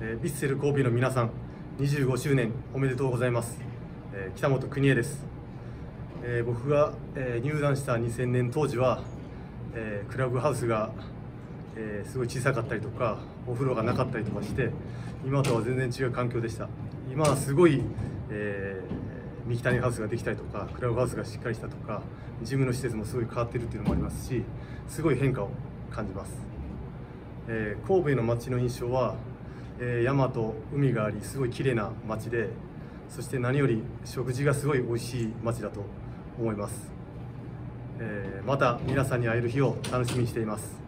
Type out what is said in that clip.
え、ヴィッセル神戸の皆さん25周年おめでとうございます、え、北本邦恵です、え、僕が、え入団した2000年当時は、えクラブハウスが、えすごい小さかったりとかお風呂がなかったりとかして今とは全然違う環境でした。今はすごい、え三木谷ハウスができたりとかクラブハウスがしっかりしたとかジムの施設もすごい変わってるっていうのもありますしすごい変化を感じます、え神戸の街の印象はえー、山と海がありすごい綺麗な街でそして何より食事がすごい美味しい街だと思います、えー、また皆さんに会える日を楽しみにしています。